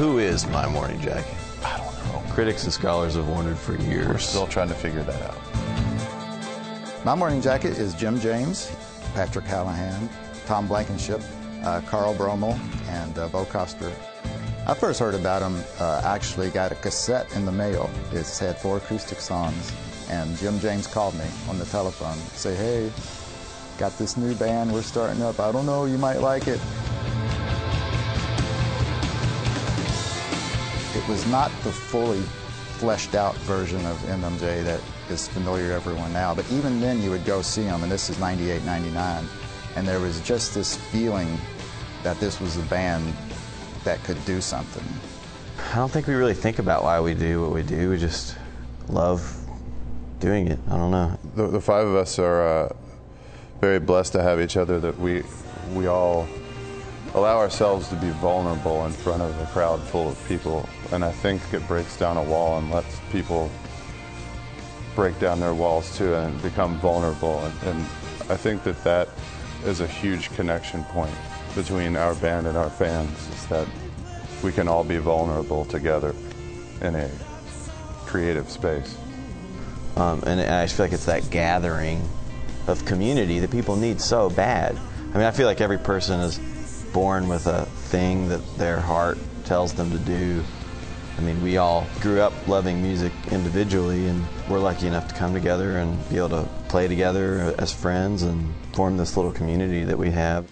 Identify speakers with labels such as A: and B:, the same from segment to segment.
A: Who is My Morning Jacket?
B: I don't know.
A: Critics and scholars have wondered for years.
B: We're still trying to figure that out.
C: My morning jacket is Jim James, Patrick Hallahan, Tom Blankenship, uh, Carl Broemel, and uh, Bo Koster. I first heard about him, uh, actually got a cassette in the mail. It had four acoustic songs, and Jim James called me on the telephone, say, hey, got this new band we're starting up. I don't know, you might like it. Was not the fully fleshed out version of MMJ that is familiar to everyone now, but even then you would go see them, and this is 98, 99, and there was just this feeling that this was a band that could do something.
A: I don't think we really think about why we do what we do. We just love doing it. I don't know.
B: The, the five of us are uh, very blessed to have each other. That we we all allow ourselves to be vulnerable in front of a crowd full of people, and I think it breaks down a wall and lets people break down their walls too and become vulnerable. And, and I think that that is a huge connection point between our band and our fans. Is that we can all be vulnerable together in a creative space.
A: Um, and I feel like it's that gathering of community that people need so bad. I mean, I feel like every person is born with a thing that their heart tells them to do. I mean, we all grew up loving music individually, and we're lucky enough to come together and be able to play together as friends and form this little community that we have.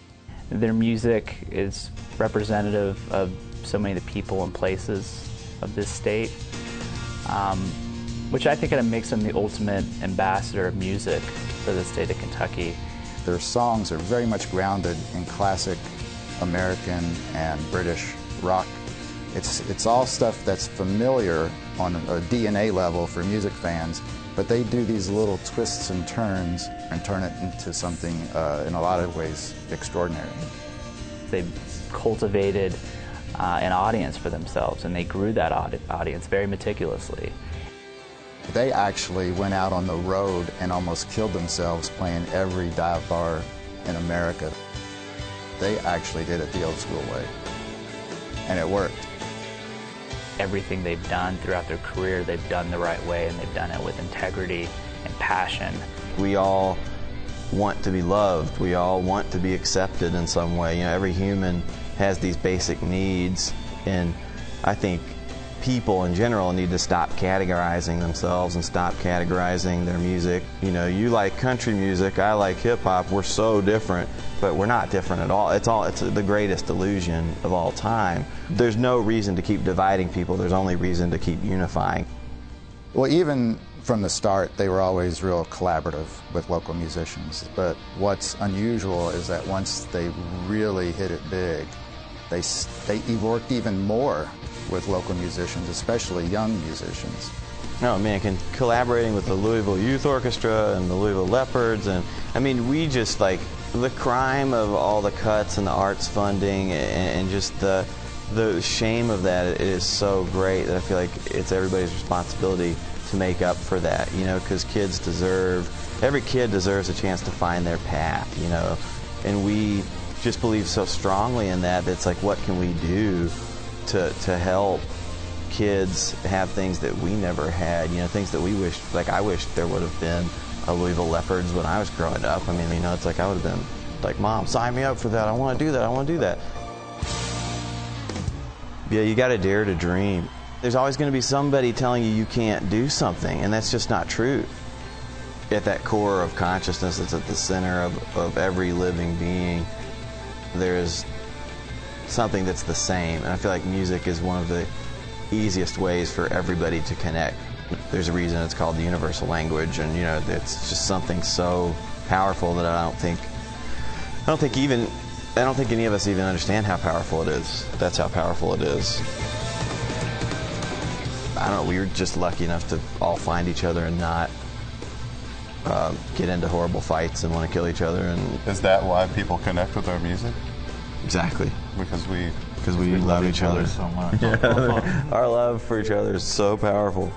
D: Their music is representative of so many of the people and places of this state, um, which I think kind of makes them the ultimate ambassador of music for the state of Kentucky.
C: Their songs are very much grounded in classic American and British rock. It's, it's all stuff that's familiar on a DNA level for music fans, but they do these little twists and turns and turn it into something, uh, in a lot of ways, extraordinary.
D: They cultivated uh, an audience for themselves, and they grew that audi audience very meticulously.
C: They actually went out on the road and almost killed themselves playing every dive bar in America. They actually did it the old school way, and it worked.
D: Everything they've done throughout their career, they've done the right way, and they've done it with integrity and passion.
A: We all want to be loved. We all want to be accepted in some way. You know, every human has these basic needs, and I think people in general need to stop categorizing themselves and stop categorizing their music. You know, you like country music, I like hip hop. We're so different, but we're not different at all. It's all it's the greatest illusion of all time. There's no reason to keep dividing people. There's only reason to keep unifying.
C: Well, even from the start, they were always real collaborative with local musicians. But what's unusual is that once they really hit it big, they, they worked even more with local musicians, especially young musicians.
A: No, man, can, collaborating with the Louisville Youth Orchestra and the Louisville Leopards, and I mean, we just like the crime of all the cuts and the arts funding and, and just the the shame of that. Is so great that I feel like it's everybody's responsibility to make up for that, you know, because kids deserve, every kid deserves a chance to find their path, you know, and we just believe so strongly in that. It's like, what can we do to, to help kids have things that we never had, you know, things that we wish, like I wish there would have been a Louisville Leopards when I was growing up. I mean, you know, it's like I would have been like, Mom, sign me up for that. I want to do that. I want to do that. Yeah, you got to dare to dream. There's always going to be somebody telling you you can't do something, and that's just not true. At that core of consciousness that's at the center of, of every living being, there is something that's the same. And I feel like music is one of the easiest ways for everybody to connect. There's a reason it's called the universal language, and you know, it's just something so powerful that I don't think, I don't think even, I don't think any of us even understand how powerful it is. That's how powerful it is. I don't know, we were just lucky enough to all find each other and not uh, get into horrible fights and want to kill each other. And
B: Is that why people connect with our music?
A: exactly
B: Because we
A: because we, love each other
E: so much.
A: Our love for each other is so powerful.